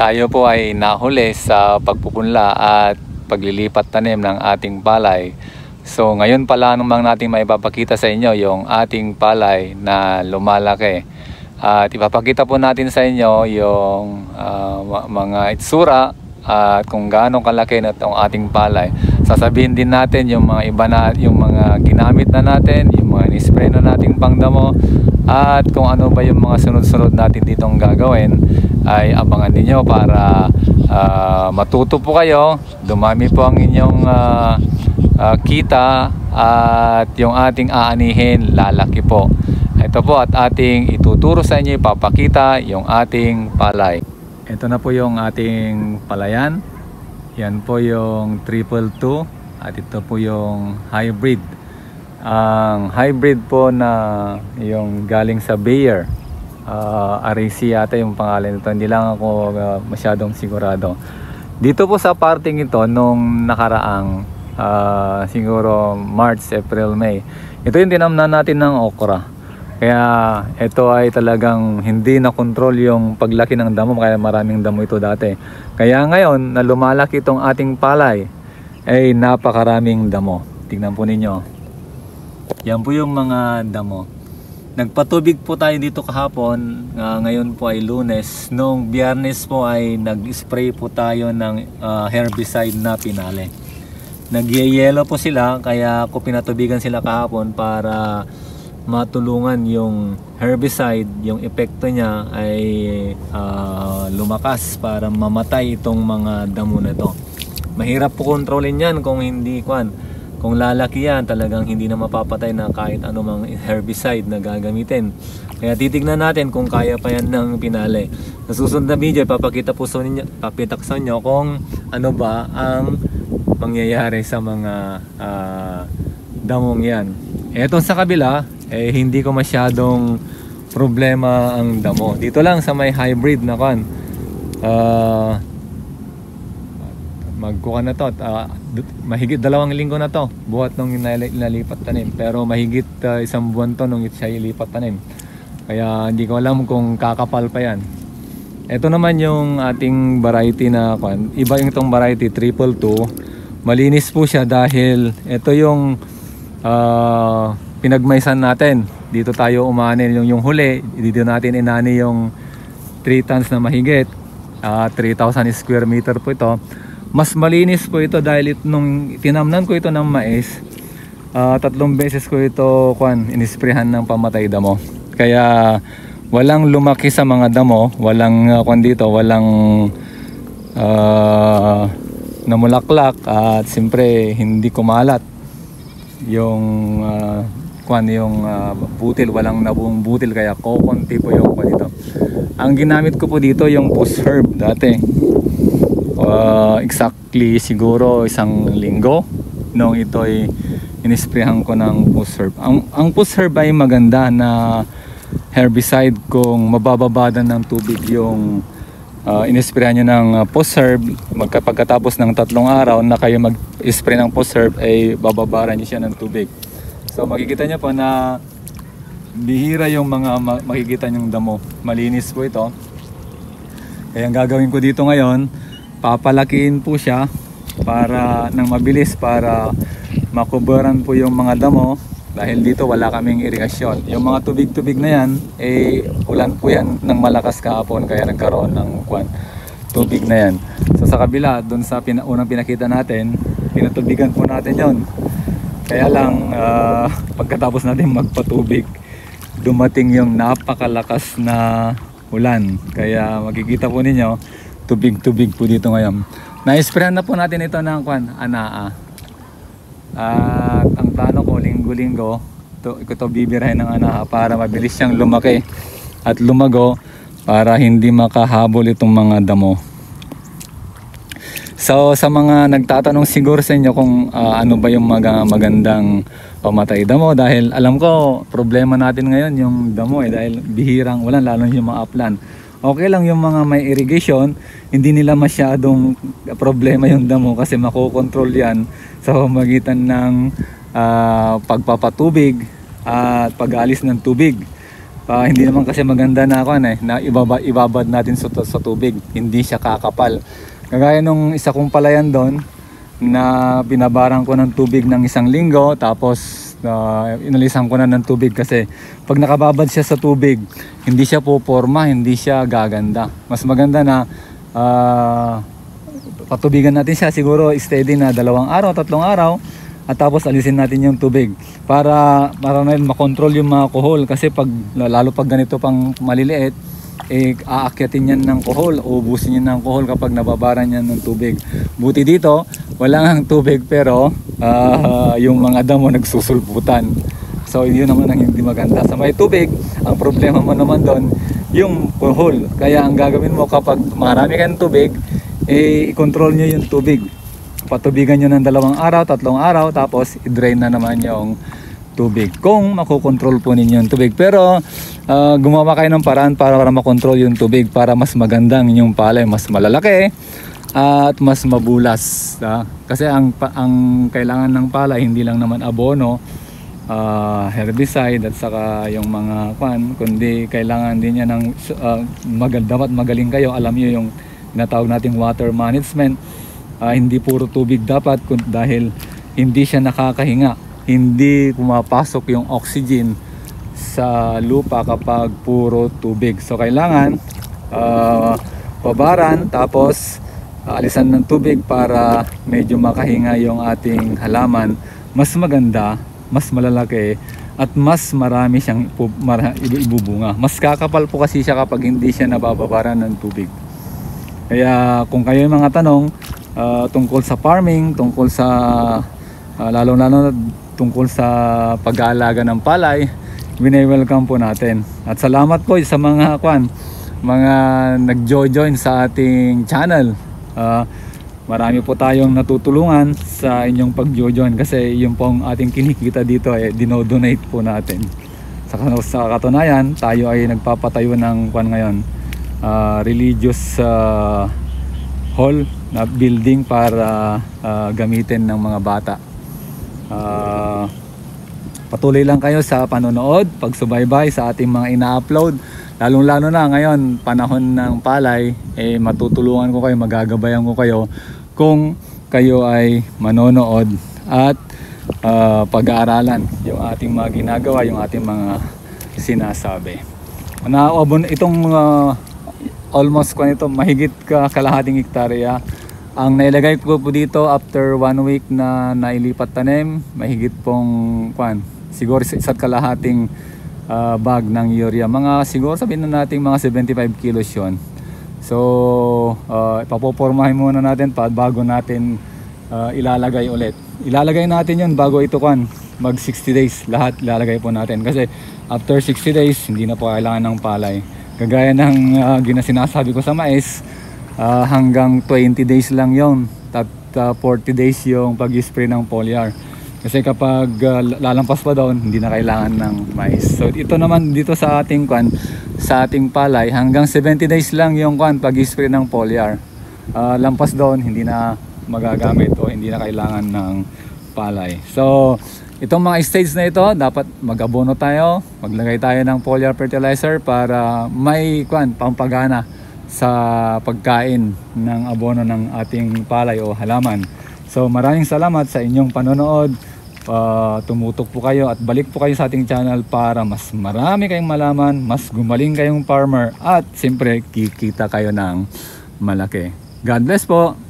tayo po ay nahuli sa pagpupunla at paglilipat tanim ng ating palay. So ngayon pala namang natin maipapakita sa inyo yung ating palay na lumalaki. At ipapakita po natin sa inyo yung ma- mga itsura at kung gaano kalaki na itong ating palay. Sasabihin din natin yung mga iba na yung mga ginamit na natin, yung mga ni-spray na nating pangdamo at kung ano ba yung mga sunod-sunod natin ditong gagawin ay abangan ninyo para ah, matuto po kayo, dumami po ang inyong ah, ah, kita at yung ating aanihin lalaki po. Ito po at ating ituturo sa inyo, ipapakita yung ating palay. Ito na po yung ating palayan. Yan po yung triple two at ito po yung hybrid. Ang hybrid po na yung galing sa Bayer. Uh, RAC yata yung pangalan nito. Hindi lang ako ah, masyadong sigurado. Dito po sa parting ito nung nakaraang ah, siguro March, April, May. Ito yung tinamnan natin ng okra. Kaya ito ay talagang hindi na control yung paglaki ng damo kaya maraming damo ito dati. Kaya ngayon na lumalaki itong ating palay ay napakaraming damo. Tingnan po ninyo. Yan po yung mga damo. Nagpatubig po tayo dito kahapon. Ah, ngayon po ay lunes. Noong biyernes po ay nag-spray po tayo ng ah, herbicide na pinale. Nagyayelo po sila kaya ko pinatubigan sila kahapon para matulungan yung herbicide, yung epekto niya ay ah, lumakas para mamatay itong mga damo na ito. Mahirap po kontrolin yan kung hindi kwan. Kung lalaki yan, talagang hindi na mapapatay na kahit anumang herbicide na gagamitin. Kaya titignan natin kung kaya pa yan ng pinale. Sa susunod na video, papakita po sa inyo, papitak sa inyo kung ano ba ang mangyayari sa mga ah, damong yan. Eto sa kabila, eh hindi ko masyadong problema ang damo. Dito lang sa may hybrid na kan. Ah magkuha na to. ah, d- mahigit dalawang linggo na to. Buhat nung inalipat tanim. Pero mahigit ah, isang buwan to nung siya ilipat tanim. Kaya hindi ko alam kung kakapal pa yan. Ito naman yung ating variety na kwan. Iba yung itong variety triple two. Malinis po siya dahil ito yung ah, pinagmaysan natin. Dito tayo umanin yung, yung huli. Dito natin inani yung 3 tons na mahigit. Ah, 3,000 square meter po ito. Mas malinis po ito dahil it, nung tinamnan ko ito ng mais, ah, tatlong beses ko ito kwan, inisprehan ng pamatay damo. Kaya walang lumaki sa mga damo, walang uh, kwan dito, walang ah, namulaklak at siyempre hindi kumalat yung uh, kwan yung ah, butil. Walang nabuong butil kaya kokonti po yung kwan dito. Ang ginamit ko po dito yung post herb dati Ah, exactly siguro isang linggo nung ito ay inisprehan ko ng post herb. Ang, ang post herb ay maganda na herbicide kung mabababadan ng tubig yung uh, inisprayan nyo ng uh, post herb. Pagkatapos ng tatlong araw na kayo mag-spray ng post herb ay bababaran nyo siya ng tubig. So makikita nyo po na bihira yung mga ma- makikita nyong damo. Malinis po ito. Kaya ang gagawin ko dito ngayon papalakiin po siya para nang mabilis para makuberan po yung mga damo dahil dito wala kaming irigasyon. Yung mga tubig-tubig na yan, eh ulan po yan ng malakas kahapon kaya nagkaroon ng kwan, tubig na yan. So sa kabila, dun sa pina, unang pinakita natin, pinatubigan po natin yon. Kaya lang, ah, pagkatapos natin magpatubig, dumating yung napakalakas na ulan. Kaya makikita po ninyo, tubig-tubig po dito ngayon. Na-sprayan na po natin ito ng kwan, anaa. At ang plano ko linggo-linggo, to, ko to bibirahin ng anaa para mabilis siyang lumaki at lumago para hindi makahabol itong mga damo. So sa mga nagtatanong siguro sa inyo kung ah, ano ba yung mga magandang pamatay damo dahil alam ko problema natin ngayon yung damo eh dahil bihirang ulan lalo yung mga upland. Okay lang yung mga may irrigation, hindi nila masyadong problema yung damo kasi makokontrol yan sa pamagitan ng ah, pagpapatubig at pag-alis ng tubig. Ah, hindi naman kasi maganda na ako eh, na ibaba, ibabad natin sa, sa tubig. Hindi siya kakapal. Kagaya nung isa kong palayan doon na binabarang ko ng tubig ng isang linggo tapos uh, inalisan ko na ng tubig kasi pag nakababad siya sa tubig hindi siya poporma, hindi siya gaganda. Mas maganda na uh, patubigan natin siya siguro steady na dalawang araw, tatlong araw at tapos alisin natin yung tubig para para na makontrol yung mga kohol kasi pag lalo pag ganito pang maliliit eh aakyatin yan ng kohol ubusin yan ng kohol kapag nababaran yan ng tubig. Buti dito wala nang tubig pero uh, yung mga damo nagsusulputan. So yun naman ang hindi maganda. Sa may tubig ang problema mo naman doon yung kohol. Kaya ang gagawin mo kapag marami kang tubig eh i-control nyo yung tubig. Patubigan nyo ng dalawang araw, tatlong araw tapos i-drain na naman yung tubig. Kung makokontrol po ninyo yung tubig. Pero uh, gumawa kayo ng paraan para, para makontrol yung tubig para mas magandang yung palay mas malalaki at mas mabulas uh, kasi ang, ang kailangan ng palay hindi lang naman abono uh, herbicide at saka yung mga kwan kundi kailangan din niya ng uh, magal, dapat magaling kayo. Alam niyo yung tinatawag nating water management. Uh, hindi puro tubig dapat dahil hindi siya nakakahinga hindi pumapasok yung oxygen sa lupa kapag puro tubig. So kailangan uh, pabaran tapos alisan ng tubig para medyo makahinga yung ating halaman. Mas maganda mas malalaki at mas marami siyang ibubunga. Mas kakapal po kasi siya kapag hindi siya nabababaran ng tubig. Kaya kung kayo yung mga tanong uh, tungkol sa farming, tungkol sa uh, lalo-lalo tungkol sa pag-aalaga ng palay, wini-welcome po natin. At salamat po sa mga kwan, mga nag-join sa ating channel. Uh, marami po tayong natutulungan sa inyong pag-join kasi yung pong ating kinikita dito ay eh, dinodonate po natin. Sa, sa katunayan, tayo ay nagpapatayo ng kwan ngayon uh, religious uh, hall na building para uh, gamitin ng mga bata. Uh, patuloy lang kayo sa panonood, pagsubaybay sa ating mga ina-upload. Lalong lalo na ngayon, panahon ng palay, eh, matutulungan ko kayo, magagabayan ko kayo kung kayo ay manonood at uh, pag-aaralan yung ating mga ginagawa, yung ating mga sinasabi. Na, itong uh, almost ko nito mahigit ka kalahating hektarya ang nailagay ko po dito after one week na nailipat tanim mahigit pong kwan siguro isa't kalahating uh, bag ng urea. Mga siguro sabihin na natin mga 75 kilos yon so uh, ipapopormahin muna natin pa bago natin uh, ilalagay ulit. Ilalagay natin yon bago ito kwan mag 60 days. Lahat ilalagay po natin. Kasi after 60 days hindi na po kailangan ng palay. Kagaya ng uh, ginasinasabi ko sa mais, uh, hanggang 20 days lang yon at uh, 40 days yung pag-spray ng foliar. Kasi kapag uh, lalampas pa doon, hindi na kailangan ng mais. So ito naman dito sa ating kwan, sa ating palay, hanggang 70 days lang yung kwan pag-spray ng foliar. Uh, lampas doon, hindi na magagamit o hindi na kailangan ng palay. So Itong mga stage na ito, dapat mag-abono tayo, maglagay tayo ng foliar fertilizer para may kwan, pampagana sa pagkain ng abono ng ating palay o halaman. So maraming salamat sa inyong panonood. Uh, tumutok po kayo at balik po kayo sa ating channel para mas marami kayong malaman, mas gumaling kayong farmer at siyempre kikita kayo ng malaki. God bless po!